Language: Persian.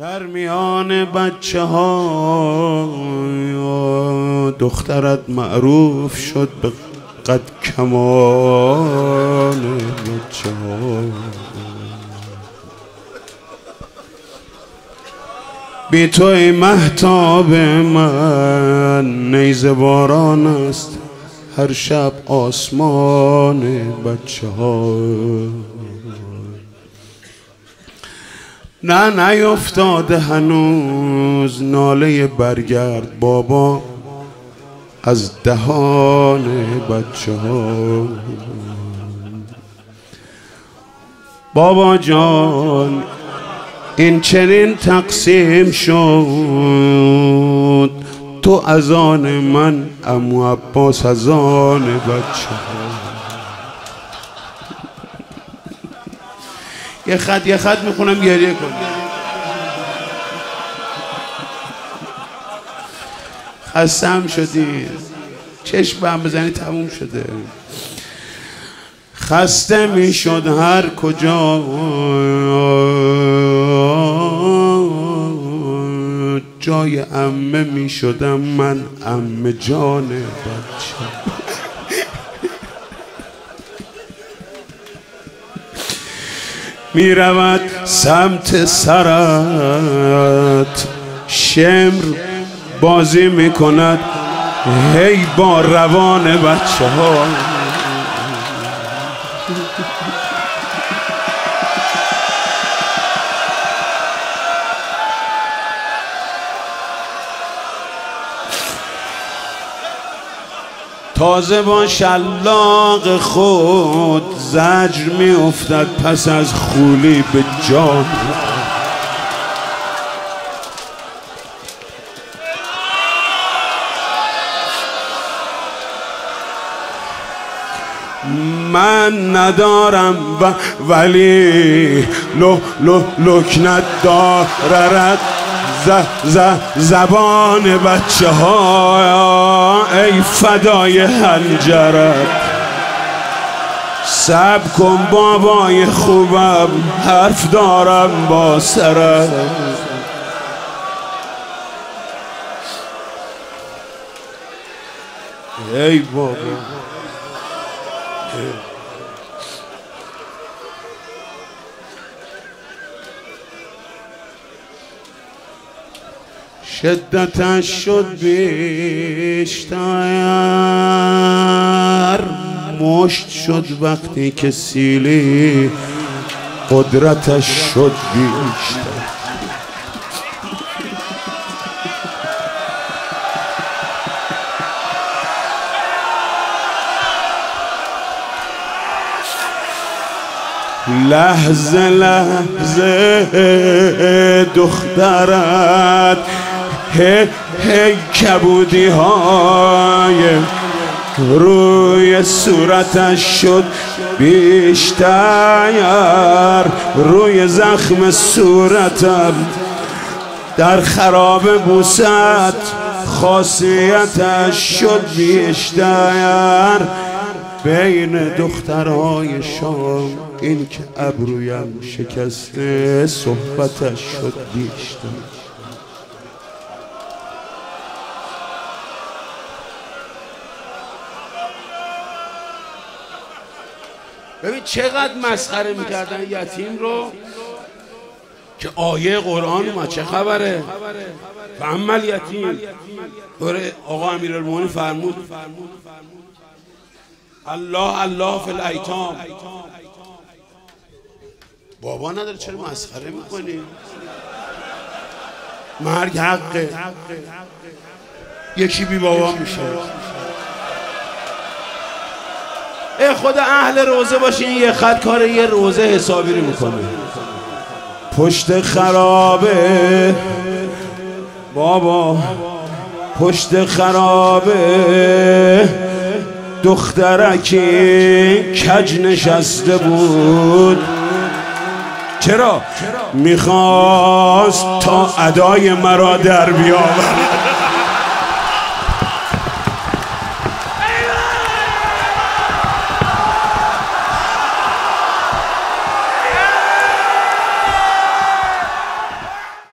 در میان بچه ها دخترت معروف شد به قد کمان بچه ها بی تو ای محتاب من نیزه باران است هر شب آسمان بچه ها نه نیفتاده هنوز ناله برگرد بابا از دهان بچه ها. بابا جان این چنین تقسیم شد. تو از آن من امو عباس از آن بچه ها. یه خط یه خط می‌خونم گریه کن خستم شدی. چشم هم بزنی تموم شده. خسته می‌شد هر کجا. جای امه می‌شدم من امه جان بچه می رود سمت سرت. شمر بازی می کند هی با روان بچه ها تازه با شلاق خود زجر می افتد پس از خولی به جان. من ندارم و ولی لو لو لکنت دارد. ز ز زبان بچه ها ای فدای هنجرت سب کن بابای خوبم حرف دارم با سرت ای بابا. شدتش شد بیشتر. مشت شد وقتی که سیلی قدرتش شد بیشتر. لحظه لحظه دخترت هی هی کبودی های روی صورتش شد بیشتر. روی زخم صورتم در خراب بوست خاصیتش شد بیشتر. بین دخترهای شام این که ابرویم شکسته صحبتش شد بیشتر. ببین چقدر مسخره می‌کردن یتیم رو که آیه قرآن اومد چه خبره؟ فعمل یتیم. دوره آقا امیرالمومنین فرمود الله الله فی الایتام. بابا نداره چرا مسخره می‌کنی؟ مرگ حقه. یکی بی بابا میشه. ای خود اهل روزه باشین یه خط کار یه روزه حسابی رو می‌کنه پشت خرابه بابا پشت خرابه دخترکی کج نشسته بود. چرا؟ می‌خواست تا ادای مرا در بیاورد.